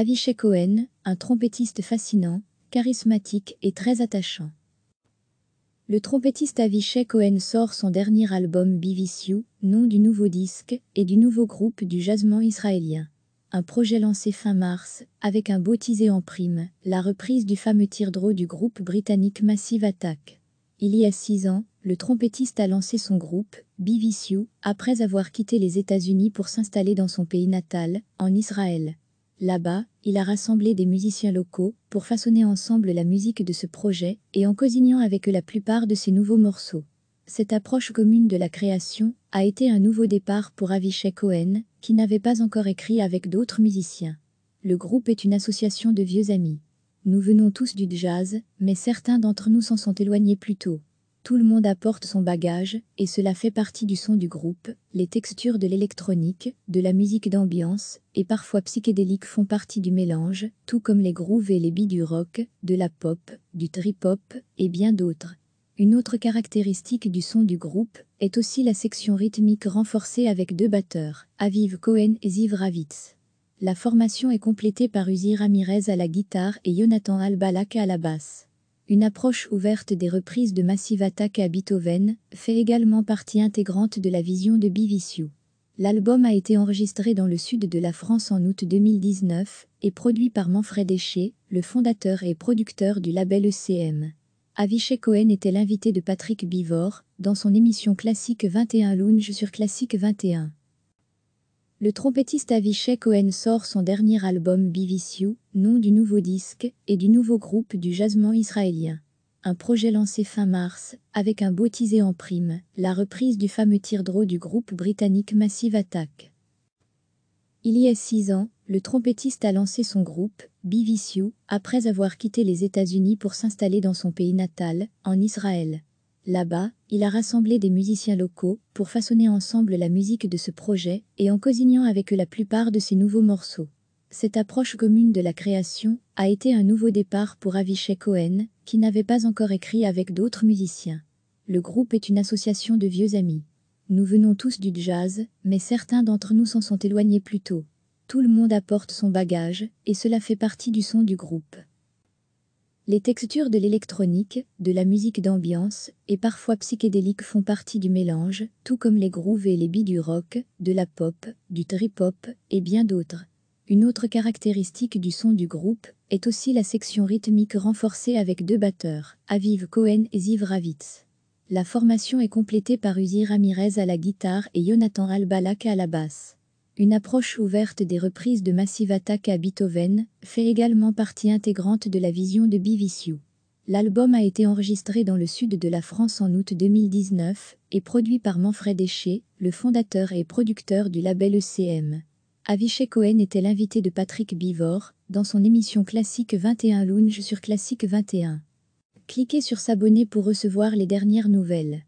Avishai Cohen, un trompettiste fascinant, charismatique et très attachant. Le trompettiste Avishai Cohen sort son dernier album Be nom du nouveau disque et du nouveau groupe du jazzement israélien. Un projet lancé fin mars, avec un beau teasé en prime, la reprise du fameux teardrow du groupe britannique Massive Attack. Il y a six ans, le trompettiste a lancé son groupe, Be après avoir quitté les États-Unis pour s'installer dans son pays natal, en Israël. Là-bas, il a rassemblé des musiciens locaux pour façonner ensemble la musique de ce projet et en cosignant avec la plupart de ses nouveaux morceaux. Cette approche commune de la création a été un nouveau départ pour Avishai Cohen, qui n'avait pas encore écrit avec d'autres musiciens. Le groupe est une association de vieux amis. Nous venons tous du jazz, mais certains d'entre nous s'en sont éloignés plus tôt. Tout le monde apporte son bagage, et cela fait partie du son du groupe. Les textures de l'électronique, de la musique d'ambiance, et parfois psychédélique font partie du mélange, tout comme les grooves et les billes du rock, de la pop, du trip-hop, et bien d'autres. Une autre caractéristique du son du groupe est aussi la section rythmique renforcée avec deux batteurs, Aviv Cohen et Ziv Ravitz. La formation est complétée par Uzi Ramirez à la guitare et Jonathan Albalak à la basse. Une approche ouverte des reprises de Massive Attack à Beethoven fait également partie intégrante de la vision de Biviciu. L'album a été enregistré dans le sud de la France en août 2019 et produit par Manfred Eché, le fondateur et producteur du label ECM. Avishai Cohen était l'invité de Patrick Bivor dans son émission Classique 21 Lounge sur Classique 21. Le trompettiste Avishai Cohen sort son dernier album Be nom du nouveau disque et du nouveau groupe du jazzement israélien. Un projet lancé fin mars, avec un beau teasé en prime, la reprise du fameux teardrow du groupe britannique Massive Attack. Il y a six ans, le trompettiste a lancé son groupe, Be après avoir quitté les États-Unis pour s'installer dans son pays natal, en Israël. Là-bas, il a rassemblé des musiciens locaux pour façonner ensemble la musique de ce projet et en cosignant avec la plupart de ses nouveaux morceaux. Cette approche commune de la création a été un nouveau départ pour Avishai Cohen, qui n'avait pas encore écrit avec d'autres musiciens. Le groupe est une association de vieux amis. Nous venons tous du jazz, mais certains d'entre nous s'en sont éloignés plus tôt. Tout le monde apporte son bagage, et cela fait partie du son du groupe. Les textures de l'électronique, de la musique d'ambiance et parfois psychédélique font partie du mélange, tout comme les grooves et les billes du rock, de la pop, du trip-hop et bien d'autres. Une autre caractéristique du son du groupe est aussi la section rythmique renforcée avec deux batteurs, Aviv Cohen et Ziv Ravitz. La formation est complétée par Uzi Ramirez à la guitare et Jonathan Albalak à la basse. Une approche ouverte des reprises de Massive Attack à Beethoven fait également partie intégrante de la vision de Biviciu. L'album a été enregistré dans le sud de la France en août 2019 et produit par Manfred Eché, le fondateur et producteur du label ECM. Avishai Cohen était l'invité de Patrick Bivor dans son émission Classique 21 Lounge sur Classique 21. Cliquez sur s'abonner pour recevoir les dernières nouvelles.